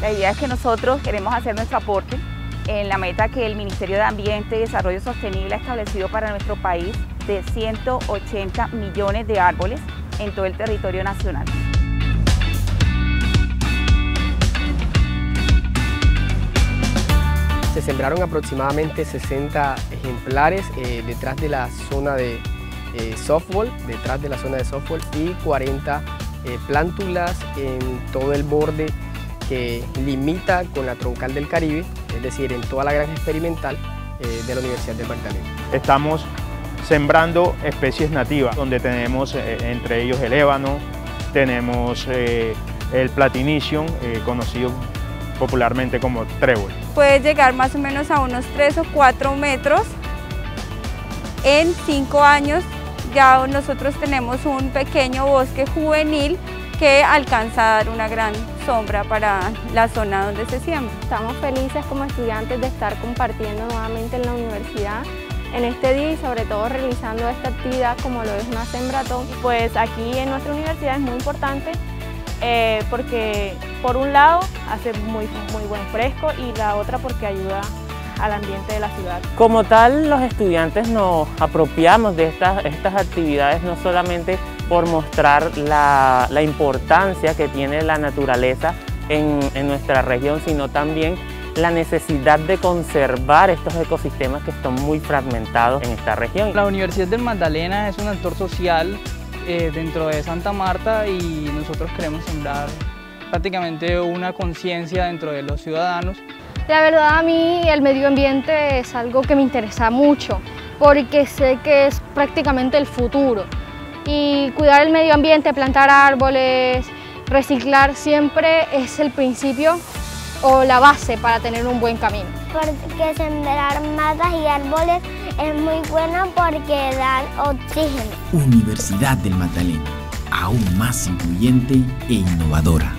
La idea es que nosotros queremos hacer nuestro aporte en la meta que el Ministerio de Ambiente y Desarrollo Sostenible ha establecido para nuestro país de 180 millones de árboles en todo el territorio nacional. Se sembraron aproximadamente 60 ejemplares eh, detrás de la zona de eh, softball, detrás de la zona de softball y 40 eh, plántulas en todo el borde que limita con la troncal del Caribe, es decir, en toda la granja experimental eh, de la Universidad de Magdalena. Estamos sembrando especies nativas, donde tenemos eh, entre ellos el ébano, tenemos eh, el platinicium, conocido popularmente como trébol. Puede llegar más o menos a unos 3 o 4 metros. En 5 años ya nosotros tenemos un pequeño bosque juvenil que alcanza a dar una gran sombra para la zona donde se siembra. Estamos felices como estudiantes de estar compartiendo nuevamente en la universidad en este día y sobre todo realizando esta actividad como lo es una sembratón. Pues aquí en nuestra universidad es muy importante eh, porque por un lado hace muy, muy buen fresco y la otra porque ayuda al ambiente de la ciudad. Como tal, los estudiantes nos apropiamos de estas, estas actividades no solamente por mostrar la, importancia que tiene la naturaleza en, en nuestra región, sino también la necesidad de conservar estos ecosistemas que están muy fragmentados en esta región. La Universidad del Magdalena es un actor social eh, dentro de Santa Marta y nosotros queremos sembrar prácticamente una conciencia dentro de los ciudadanos la verdad a mí el medio ambiente es algo que me interesa mucho porque sé que es prácticamente el futuro. Y cuidar el medio ambiente, plantar árboles, reciclar siempre es el principio o la base para tener un buen camino. Porque sembrar matas y árboles es muy bueno porque dan oxígeno. Universidad del Magdalena, aún más incluyente e innovadora.